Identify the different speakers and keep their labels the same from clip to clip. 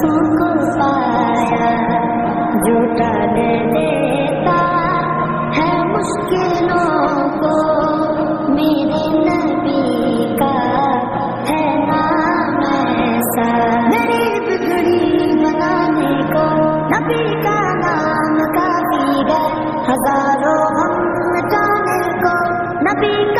Speaker 1: आँसू को पाया दे देता है मुश्किलों को मेरे नबी का है नाम ऐसा गरीब गरीब बनाने को नबी का नाम का है। हज़ारों हम जाने को, नबी का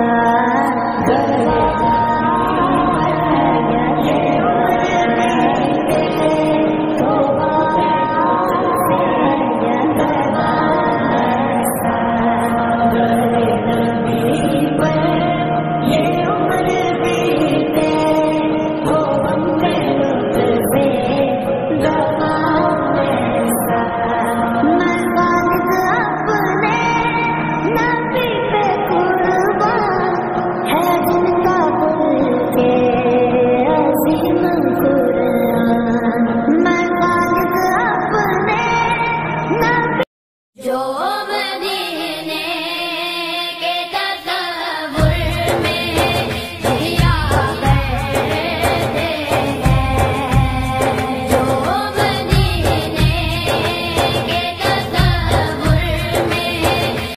Speaker 1: Bye.